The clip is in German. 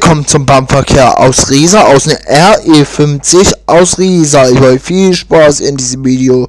Kommt zum Bahnverkehr aus Riesa, aus dem RE50 aus Riesa. Ich wünsche viel Spaß in diesem Video.